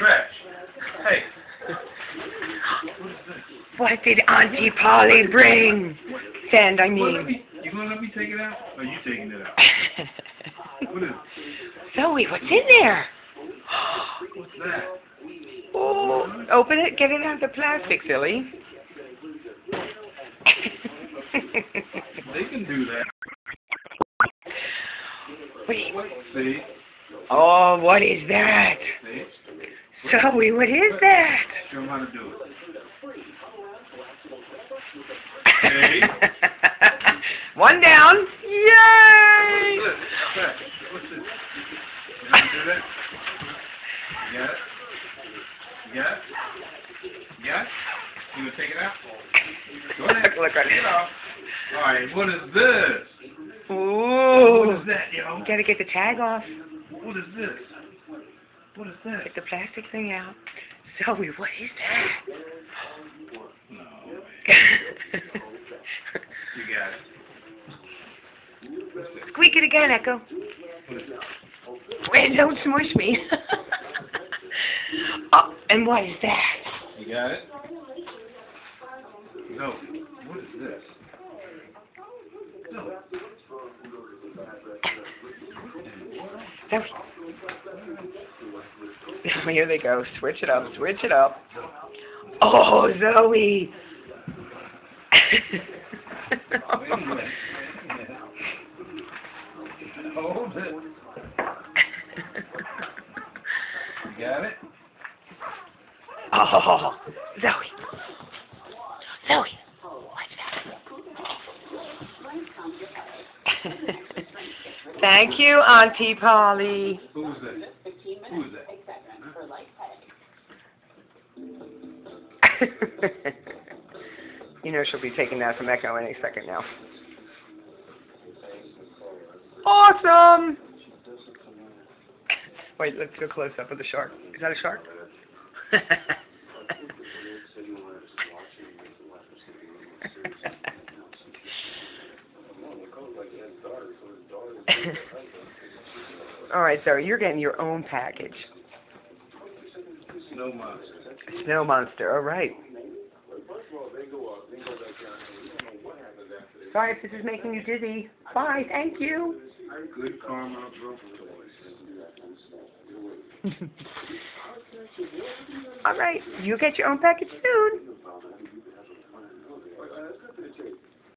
trash. Hey. What is this? What did Auntie Polly bring? Sand, I You gonna let mean. me, you gonna let me take it out? Or you taking it out? What is it? Zoe, what's in there? What's that? Oh, open it, get it out of the plastic, silly. They can do that. Wait. See? Oh, what is that? See? Zoe, what is that? Show them how to do it. Okay. One down. Yay! What's this? What's this? You want to do that? You got it? You got it? You got it? You gonna take it out? Go ahead. Look, look at Take it. it off. Alright, what is this? What Ooh. is that, yo? You gotta get the tag off. What is this? What is that? Get the plastic thing out. Zoe, what is that? No. You got it. Squeak it again, Echo. What is that? Wait, don't smush me. oh, and what is that? You got it? No. What is this? No. Zoe. Here they go. Switch it up. Switch it up. Oh, Zoe. Wait a minute. Hold it. You got it? oh, Zoe. Zoe. What's that? Thank you, Auntie Polly. Who's that? Who's that? you know she'll be taking that from Echo any second now. Awesome! Wait, let's go close up of the shark. Is that a shark? All right, so you're getting your own package. Snow monster. Snow monster. All right. Sorry if this is making you dizzy. Bye. Thank you. Good karma, All right, You get your own package soon.